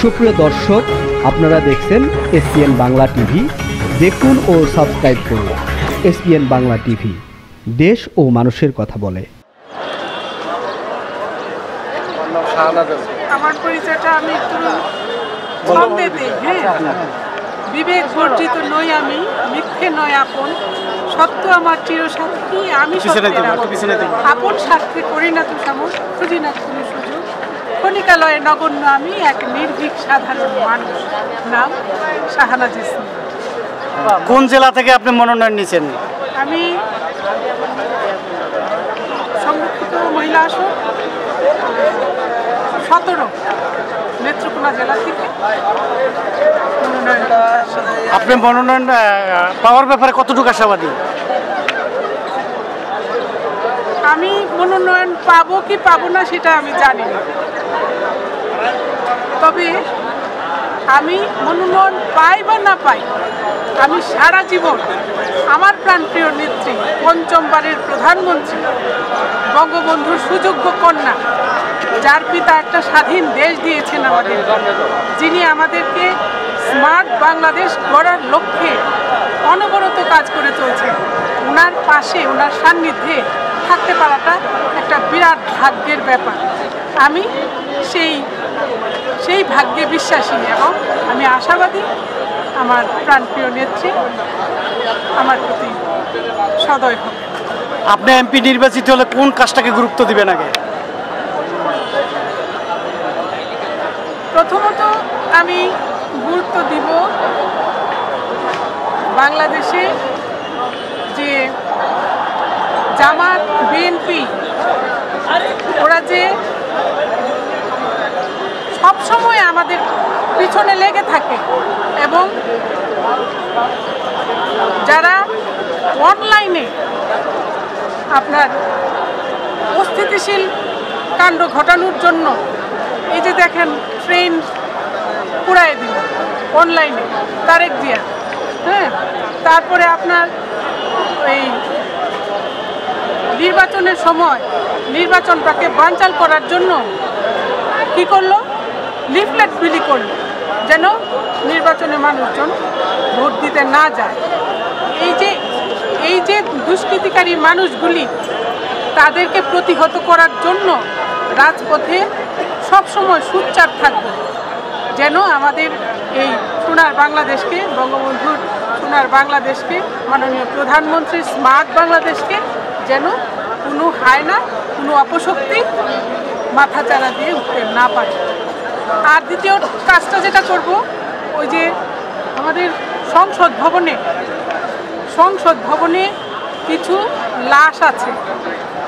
সুপ্রিয় দর্শক আপনারা দেখছেন এসপিএন বাংলা টিভি। দেখুন ও সাবস্ক্রাইব করুন এসপিএন বাংলা টিভি। দেশ ও মানুষের কথা বলে। আমার পরিচয়টা আমি একটু ছন্দে দিই হ্যাঁ? বিবেক বর্জিত নই আমি মিথ্যে নয় আপন সত্য আমার চিরসাক্ষী আমি আপন। স্বার্থে করি না তো সামস খুঁজি না সুযোগ ক্ষণিকালয়ে নগণ্য আমি এক নির্ভীক সাধারণ মানুষ নাম শাহানা জিসমি কোন জেলা থেকে আপনি মনোনয়ন নিয়েছেন? আমি সংরক্ষিত মহিলা আসন সতেরো নেত্রকোনা জেলা থেকে আপনি মনোনয়ন পাওয়ার ব্যাপারে কতটুকু আশাবাদী? আমি মনোনয়ন পাবো কি পাবো না সেটা আমি জানি না। তবে আমি মনোনয়ন পাই বা না পাই, আমি সারা জীবন আমার প্রাণপ্রিয় নেত্রী পঞ্চমবারের প্রধানমন্ত্রী বঙ্গবন্ধুর সুযোগ্য কন্যা, যার পিতা একটা স্বাধীন দেশ দিয়েছেন আমাদের। যিনি আমাদেরকে স্মার্ট বাংলাদেশ গড়ার লক্ষ্যে অনবরত কাজ করে চলছেন। ওনার পাশে ওনার সান্নিধ্যে থাকতে পারাটা একটা বিরাট ভাগ্যের ব্যাপার। আমি সেই সেই ভাগ্যে বিশ্বাসী এবং আমি আশাবাদী আমার প্রাণপ্রিয় নেত্রী আমার প্রতি সদয় হবে। আপনি এমপি নির্বাচিত হলে কোন কাজটাকে গুরুত্ব দিবেন আগে? প্রথমত আমি গুরুত্ব দিব বাংলাদেশে জামাত, বিএনপি, ওরা যে সবসময় আমাদের পিছনে লেগে থাকে এবং যারা অনলাইনে আপনার অস্থিতিশীল কাণ্ড ঘটানোর জন্য এই যে দেখেন ট্রেন পুরাই দিল অনলাইনে তারেক দিয়া হ্যাঁ? তারপরে আপনার এই নির্বাচনের সময় নির্বাচনটাকে বানচাল করার জন্য কি করল? লিফলেট বিলি করল, যেন নির্বাচনে মানুষজন ভোট দিতে না যায়। এই যে এই যে দুষ্কৃতিকারী মানুষগুলি, তাদেরকে প্রতিহত করার জন্য রাজপথে সবসময় সুচ্চার থাকবে, যেন আমাদের এই সোনার বাংলাদেশকে, বঙ্গবন্ধুর সোনার বাংলাদেশকে, মাননীয় প্রধানমন্ত্রী স্মার্ট বাংলাদেশকে যেন কোনো হায়না কোনো অপশক্তি মাথা চারা দিয়ে উঠতে না পারে। আর দ্বিতীয় কাজটা যেটা করব, ওই যে আমাদের সংসদ ভবনে সংসদ ভবনে কিছু লাশ আছে,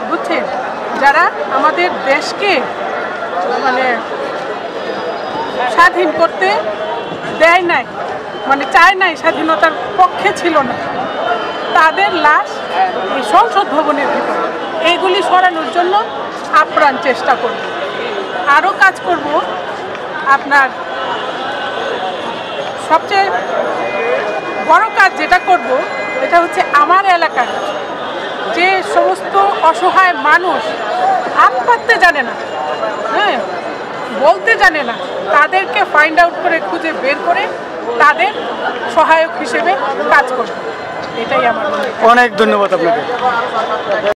বুঝছেন? যারা আমাদের দেশকে মানে স্বাধীন করতে দেয় নাই মানে চায় নাই স্বাধীনতার পক্ষে ছিল না। তাদের লাশ এই সংসদ ভবনের ভিতরে। এইগুলি সরানোর জন্য আপ্রাণ চেষ্টা করব। আরও কাজ করব আপনার সবচেয়ে বড় কাজ যেটা করব, এটা হচ্ছে আমার এলাকার যে সমস্ত অসহায় মানুষ হাত পাততে জানে না হ্যাঁ বলতে জানে না, তাদেরকে ফাইন্ড আউট করে খুঁজে বের করে তাদের সহায়ক হিসেবে কাজ করব। অনেক ধন্যবাদ আপনাকে।